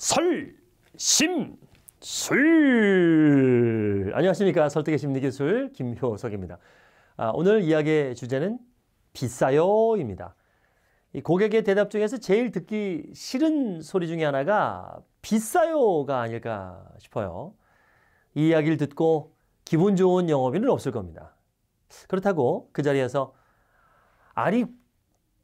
설, 심, 술. 안녕하십니까. 설득의 심리기술 김효석입니다. 아, 오늘 이야기의 주제는 비싸요입니다. 이 고객의 대답 중에서 제일 듣기 싫은 소리 중에 하나가 비싸요가 아닐까 싶어요. 이 이야기를 듣고 기분 좋은 영업인은 없을 겁니다. 그렇다고 그 자리에서 아니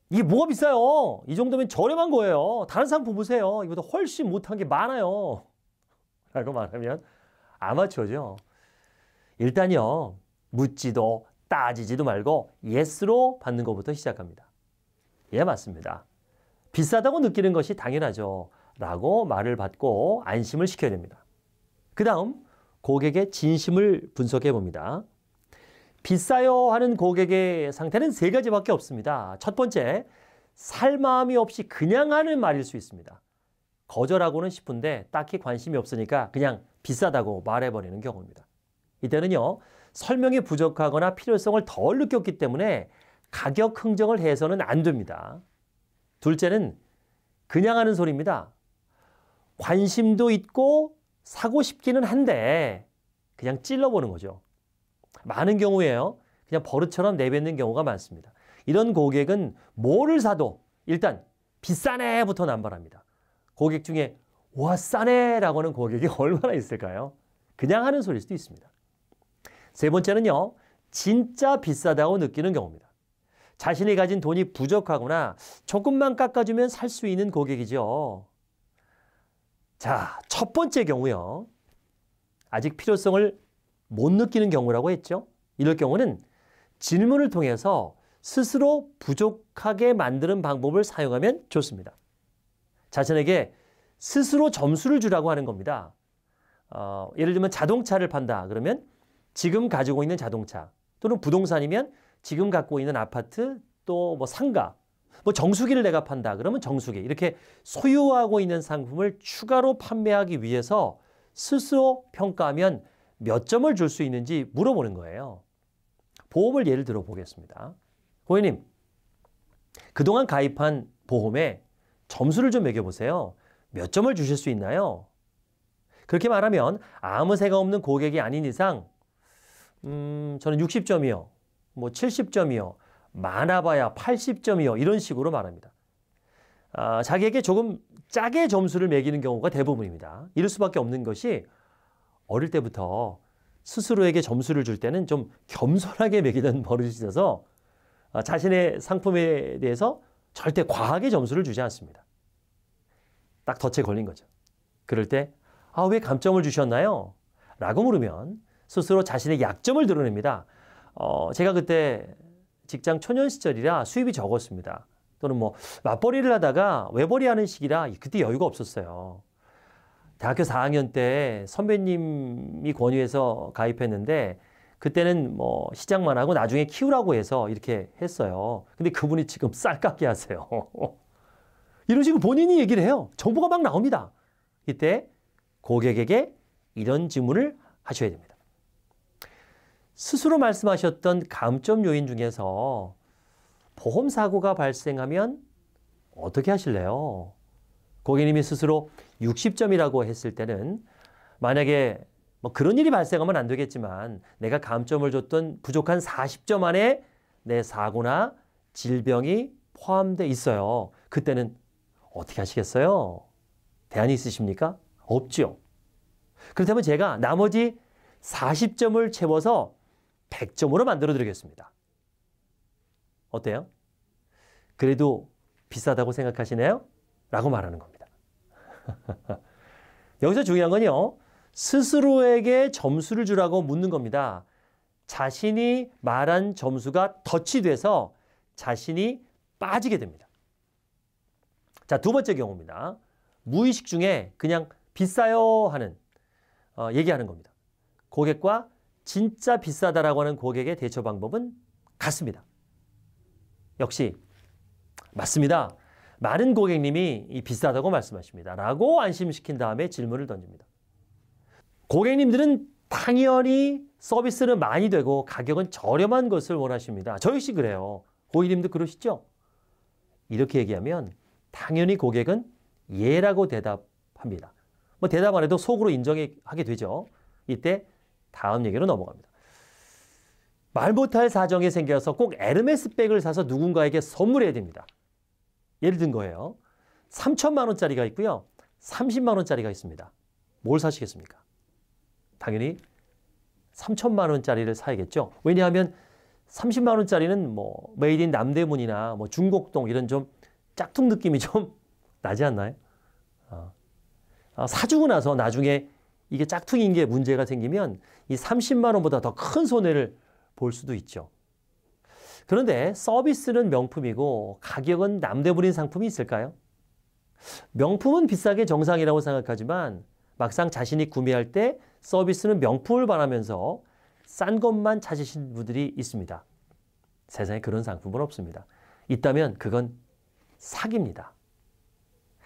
이게 뭐가 비싸요? 이 정도면 저렴한 거예요. 다른 상품 보세요. 이보다 훨씬 못한 게 많아요. 라고 말하면 아마추어죠. 일단요, 묻지도 따지지도 말고 예스로 받는 것부터 시작합니다. 예, 맞습니다. 비싸다고 느끼는 것이 당연하죠. 라고 말을 받고 안심을 시켜야 됩니다. 그 다음, 고객의 진심을 분석해 봅니다. 비싸요 하는 고객의 상태는 세 가지밖에 없습니다. 첫 번째, 살 마음이 없이 그냥 하는 말일 수 있습니다. 거절하고는 싶은데 딱히 관심이 없으니까 그냥 비싸다고 말해버리는 경우입니다. 이때는요, 설명이 부족하거나 필요성을 덜 느꼈기 때문에 가격 흥정을 해서는 안 됩니다. 둘째는 그냥 하는 소리입니다. 관심도 있고 사고 싶기는 한데 그냥 찔러보는 거죠. 많은 경우에요. 그냥 버릇처럼 내뱉는 경우가 많습니다. 이런 고객은 뭐를 사도 일단 비싸네부터 남발합니다. 고객 중에 와 싸네라고 하는 고객이 얼마나 있을까요? 그냥 하는 소리일 수도 있습니다. 세 번째는요. 진짜 비싸다고 느끼는 경우입니다. 자신이 가진 돈이 부족하거나 조금만 깎아주면 살 수 있는 고객이죠. 자, 첫 번째 경우요. 아직 필요성을 못 느끼는 경우라고 했죠. 이럴 경우는 질문을 통해서 스스로 부족하게 만드는 방법을 사용하면 좋습니다. 자신에게 스스로 점수를 주라고 하는 겁니다. 어, 예를 들면 자동차를 판다 그러면 지금 가지고 있는 자동차 또는 부동산이면 지금 갖고 있는 아파트 또 뭐 상가 뭐 정수기를 내가 판다 그러면 정수기 이렇게 소유하고 있는 상품을 추가로 판매하기 위해서 스스로 평가하면 몇 점을 줄 수 있는지 물어보는 거예요. 보험을 예를 들어 보겠습니다. 고객님, 그동안 가입한 보험에 점수를 좀 매겨보세요. 몇 점을 주실 수 있나요? 그렇게 말하면 아무 새가 없는 고객이 아닌 이상, 음, 저는 60점이요. 뭐 70점이요. 많아봐야 80점이요. 이런 식으로 말합니다. 아, 자기에게 조금 짜게 점수를 매기는 경우가 대부분입니다. 이럴 수밖에 없는 것이 어릴 때부터 스스로에게 점수를 줄 때는 좀 겸손하게 매기는 버릇이 있어서 아, 자신의 상품에 대해서 절대 과하게 점수를 주지 않습니다. 딱 덫에 걸린 거죠. 그럴 때, 아, 왜 감점을 주셨나요? 라고 물으면 스스로 자신의 약점을 드러냅니다. 어, 제가 그때 직장 초년 시절이라 수입이 적었습니다. 또는 뭐 맞벌이를 하다가 외벌이 하는 시기라 그때 여유가 없었어요. 대학교 4학년 때 선배님이 권유해서 가입했는데 그때는 뭐 시작만 하고 나중에 키우라고 해서 이렇게 했어요. 근데 그분이 지금 쌀깎기 하세요. 이런 식으로 본인이 얘기를 해요. 정보가 막 나옵니다. 이때 고객에게 이런 질문을 하셔야 됩니다. 스스로 말씀하셨던 감점 요인 중에서 보험 사고가 발생하면 어떻게 하실래요? 고객님이 스스로 60점이라고 했을 때는 만약에 뭐 그런 일이 발생하면 안 되겠지만 내가 감점을 줬던 부족한 40점 안에 내 사고나 질병이 포함되어 있어요. 그때는 어떻게 하시겠어요? 대안이 있으십니까? 없죠. 그렇다면 제가 나머지 40점을 채워서 100점으로 만들어 드리겠습니다. 어때요? 그래도 비싸다고 생각하시나요? 라고 말하는 겁니다. 여기서 중요한 건요. 스스로에게 점수를 주라고 묻는 겁니다. 자신이 말한 점수가 덫이 돼서 자신이 빠지게 됩니다. 자, 두 번째 경우입니다. 무의식 중에 그냥 비싸요 하는, 어, 얘기하는 겁니다. 고객과 진짜 비싸다라고 하는 고객의 대처 방법은 같습니다. 역시, 맞습니다. 많은 고객님이 이 비싸다고 말씀하십니다. 라고 안심시킨 다음에 질문을 던집니다. 고객님들은 당연히 서비스는 많이 되고 가격은 저렴한 것을 원하십니다. 저 역시 그래요. 고객님도 그러시죠? 이렇게 얘기하면 당연히 고객은 예라고 대답합니다. 뭐 대답 안 해도 속으로 인정하게 되죠. 이때 다음 얘기로 넘어갑니다. 말 못할 사정이 생겨서 꼭 에르메스 백을 사서 누군가에게 선물해야 됩니다. 예를 든 거예요. 3천만 원짜리가 있고요. 30만 원짜리가 있습니다. 뭘 사시겠습니까? 당연히 3천만 원짜리를 사야겠죠. 왜냐하면 30만 원짜리는 뭐 made in 남대문이나 뭐 중곡동 이런 좀 짝퉁 느낌이 좀 나지 않나요? 어. 아, 사주고 나서 나중에 이게 짝퉁인 게 문제가 생기면 이 30만 원보다 더 큰 손해를 볼 수도 있죠. 그런데 서비스는 명품이고 가격은 남대문인 상품이 있을까요? 명품은 비싸게 정상이라고 생각하지만 막상 자신이 구매할 때 서비스는 명품을 바라면서 싼 것만 찾으신 분들이 있습니다. 세상에 그런 상품은 없습니다. 있다면 그건 사기입니다.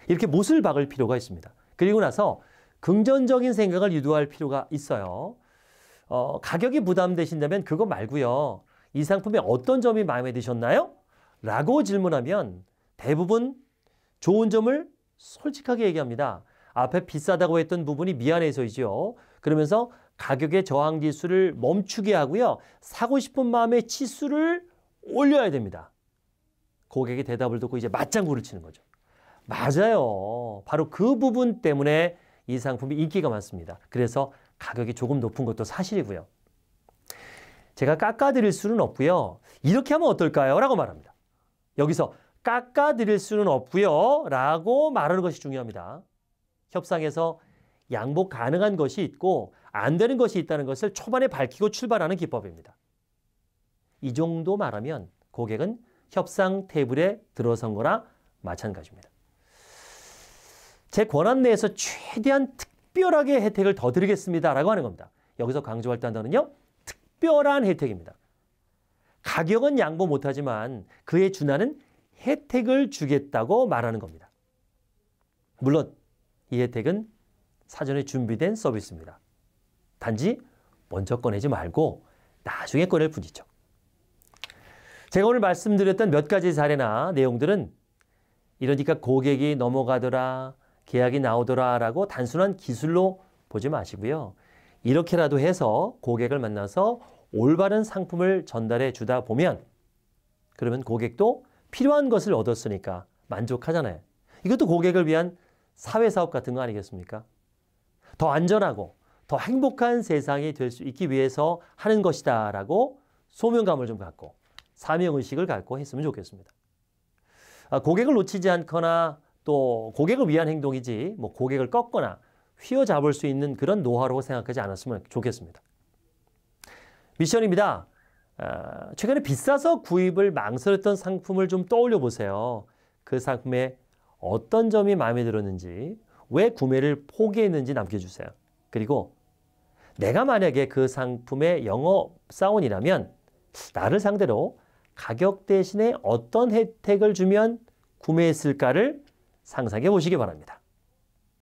이렇게 못을 박을 필요가 있습니다. 그리고 나서 긍정적인 생각을 유도할 필요가 있어요. 어, 가격이 부담되신다면 그거 말고요. 이 상품의 어떤 점이 마음에 드셨나요? 라고 질문하면 대부분 좋은 점을 솔직하게 얘기합니다. 앞에 비싸다고 했던 부분이 미안해서이죠. 그러면서 가격의 저항 지수를 멈추게 하고요. 사고 싶은 마음의 치수를 올려야 됩니다. 고객의 대답을 듣고 이제 맞장구를 치는 거죠. 맞아요. 바로 그 부분 때문에 이 상품이 인기가 많습니다. 그래서 가격이 조금 높은 것도 사실이고요. 제가 깎아드릴 수는 없고요. 이렇게 하면 어떨까요? 라고 말합니다. 여기서 깎아드릴 수는 없고요. 라고 말하는 것이 중요합니다. 협상에서 양복 가능한 것이 있고 안 되는 것이 있다는 것을 초반에 밝히고 출발하는 기법입니다. 이 정도 말하면 고객은 협상 테이블에 들어선 거나 마찬가지입니다. 제 권한 내에서 최대한 특별하게 혜택을 더 드리겠습니다 라고 하는 겁니다. 여기서 강조할 단어는요. 특별한 혜택입니다. 가격은 양보 못하지만 그에 준하는 혜택을 주겠다고 말하는 겁니다. 물론 이 혜택은 사전에 준비된 서비스입니다. 단지 먼저 꺼내지 말고 나중에 꺼낼 뿐이죠. 제가 오늘 말씀드렸던 몇 가지 사례나 내용들은 이러니까 고객이 넘어가더라, 계약이 나오더라 라고 단순한 기술로 보지 마시고요. 이렇게라도 해서 고객을 만나서 올바른 상품을 전달해 주다 보면 그러면 고객도 필요한 것을 얻었으니까 만족하잖아요. 이것도 고객을 위한 사회사업 같은 거 아니겠습니까? 더 안전하고 더 행복한 세상이 될 수 있기 위해서 하는 것이다 라고 소명감을 좀 갖고 사명의식을 갖고 했으면 좋겠습니다. 아, 고객을 놓치지 않거나 또 고객을 위한 행동이지 뭐 고객을 꺾거나 휘어잡을 수 있는 그런 노하우라고 생각하지 않았으면 좋겠습니다. 미션입니다. 아, 최근에 비싸서 구입을 망설였던 상품을 좀 떠올려 보세요. 그 상품의 어떤 점이 마음에 들었는지, 왜 구매를 포기했는지 남겨주세요. 그리고 내가 만약에 그 상품의 영업 사원이라면 나를 상대로 가격 대신에 어떤 혜택을 주면 구매했을까를 상상해 보시기 바랍니다.